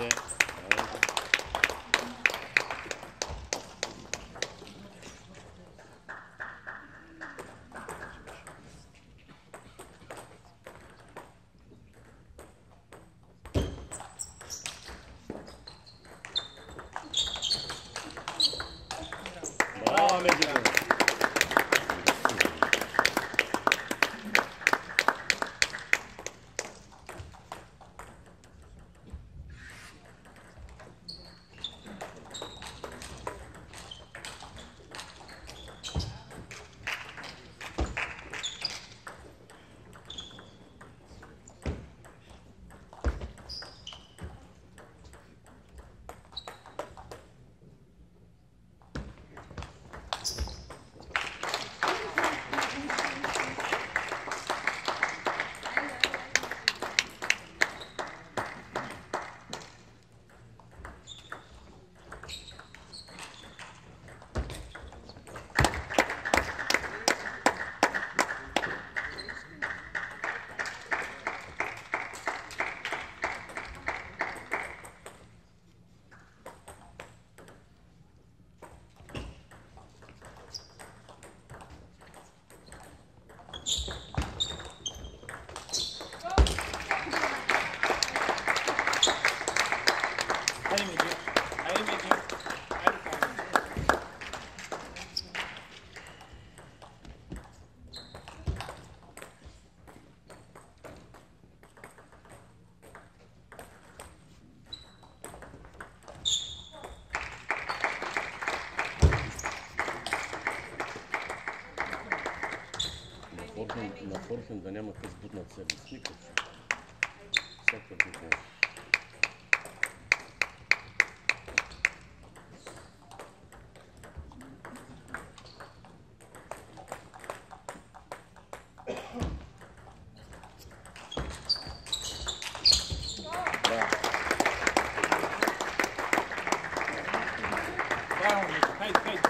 President. Форхенд, на форхенд да няма къс бутнат сервис. Никакъв. Всякакъв бутнат. Браво. Браво, Меди.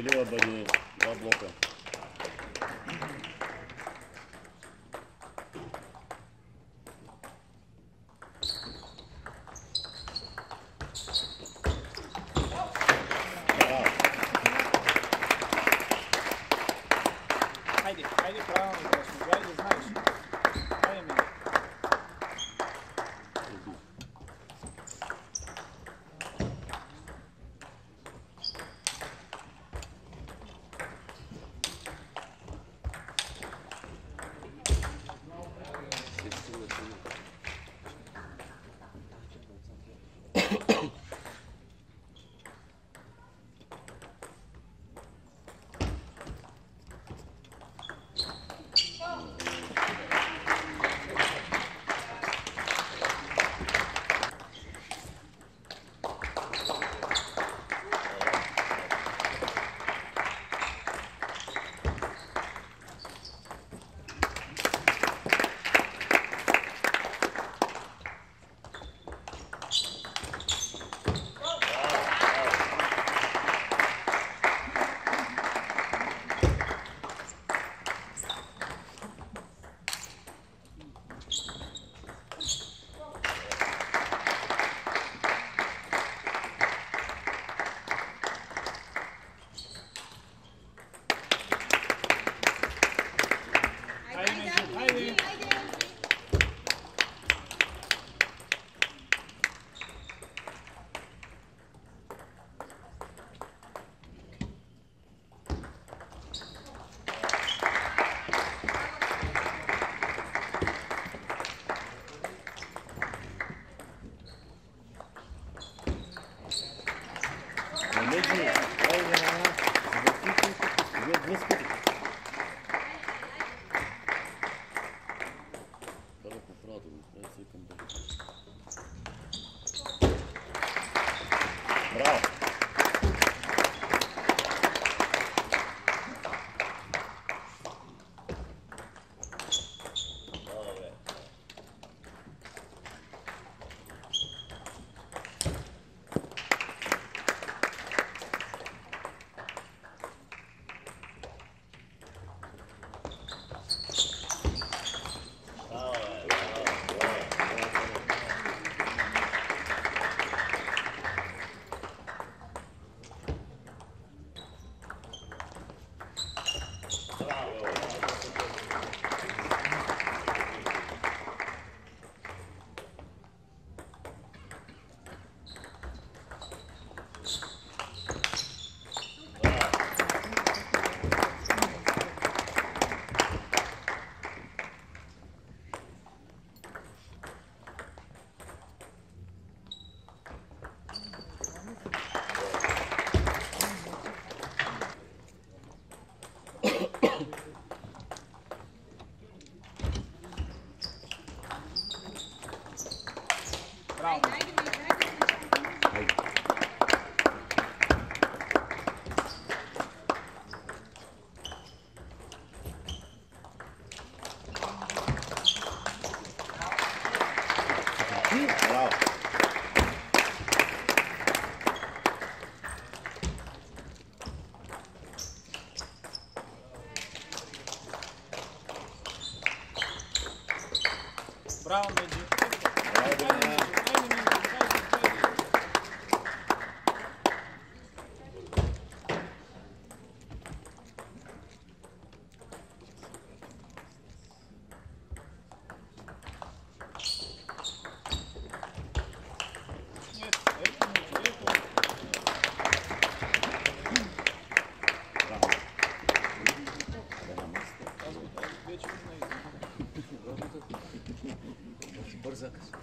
Пилила бы не два блока. Медні. Медні. Медні. Медні. Kazakh.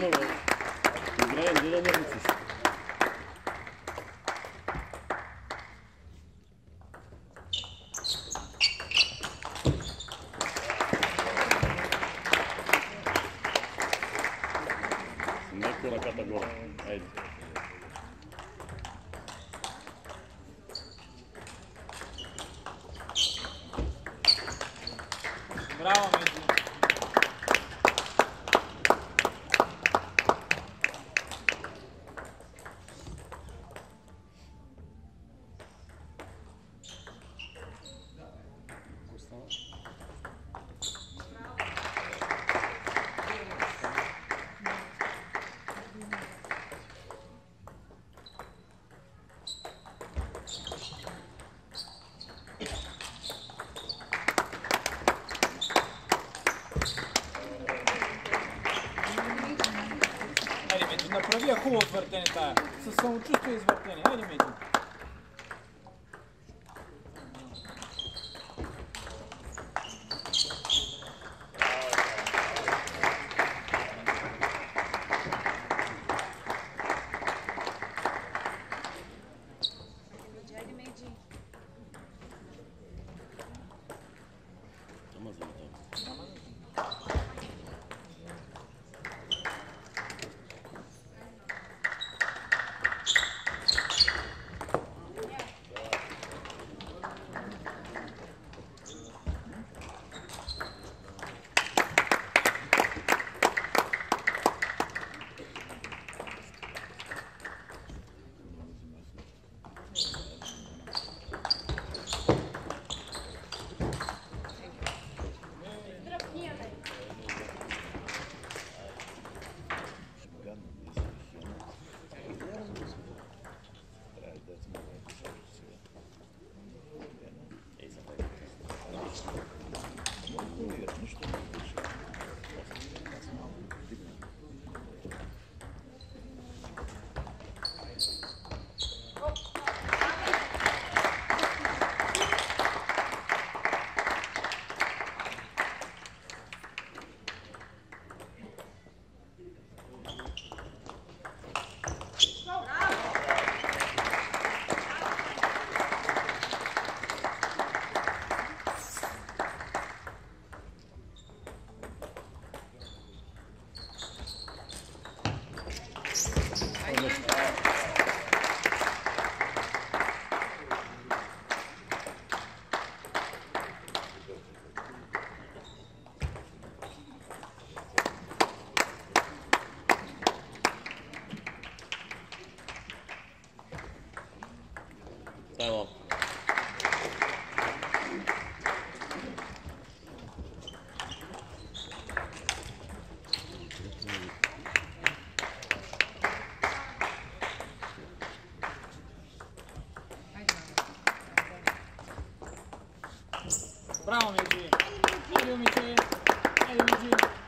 Идемо, бе. Играем, Хубаво отвъртене тая. Със самочувствие извъртене. Хайде, Меджи. Bravo Meci. Hadi Meci. Hadi Meci.